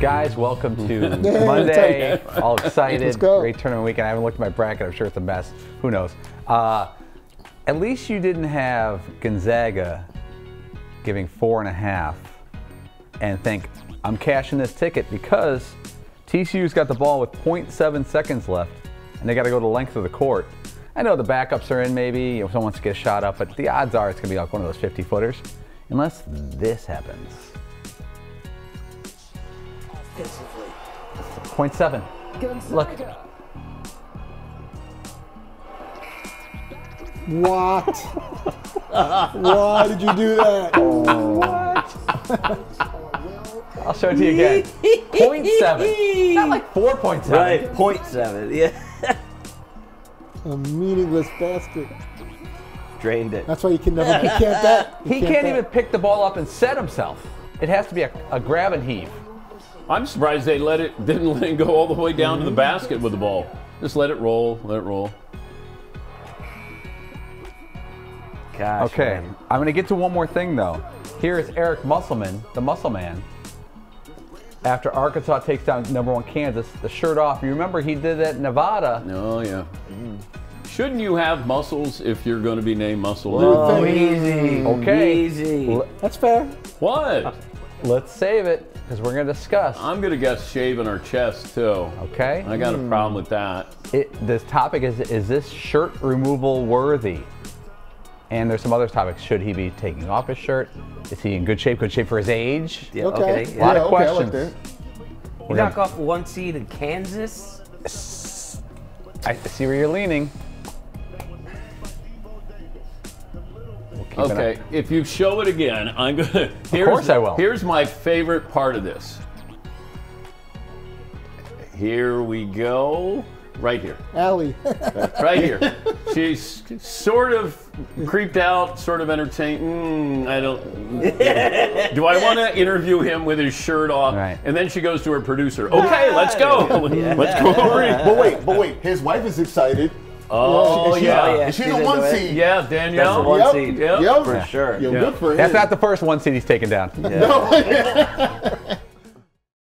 Guys, welcome to Monday. All excited. Great tournament weekend. I haven't looked at my bracket. I'm sure it's a mess. Who knows? Uh, at least you didn't have Gonzaga giving four and a half and think, I'm cashing this ticket because TCU's got the ball with 0.7 seconds left and they got to go the length of the court. I know the backups are in maybe, you know, someone wants to get a shot up, but the odds are it's going to be like one of those 50 footers unless this happens. Offensively. 0.7. Look. What? Why did you do that? What? I'll show it to you again. 0.7. Not like 4.7. Right, point seven. Yeah. A meaningless basket. Drained it. That's why you can never you can't bet. You He can't bet. even pick the ball up and set himself. It has to be a, a grab and heave. I'm surprised they let it didn't let it go all the way down to the basket with the ball. Just let it roll, let it roll. Gosh. Okay, man. I'm going to get to one more thing though. Here is Eric Musselman, the Muscle Man. After Arkansas takes down number one Kansas, the shirt off. You remember he did that in Nevada. Oh yeah. Shouldn't you have muscles if you're going to be named Muscle? Oh, easy. Okay. Easy. L- That's fair. What? let's save it because we're going to discuss. I'm going to guess shaving our chest too. Okay. I got a hmm. problem with that. It, this topic is is this shirt removal worthy? And there's some other topics. Should he be taking off his shirt? Is he in good shape? Good shape for his age? Yeah, Okay. okay. A lot Yeah, of okay, like questions. that. You knock off one seed in Kansas. I see where you're leaning. Keep an Okay, eye- if you show it again, I'm gonna. Here's, course I will. Here's my favorite part of this. Here we go. Right here. Allie. Right here. She's sort of creeped out, sort of entertained. Mm, I don't. Do I want to interview him with his shirt off? Right. And then she goes to her producer. Okay, let's go. Let's go over. But wait, but wait, his wife is excited. Oh, Is she- yeah. Yeah. Is she She's the into one it. seed? Yeah, Danielle. That's the one Yep. seed. Yep. Yep. For sure. Yo, Yeah. good for That's him. not the first one seed he's taken down.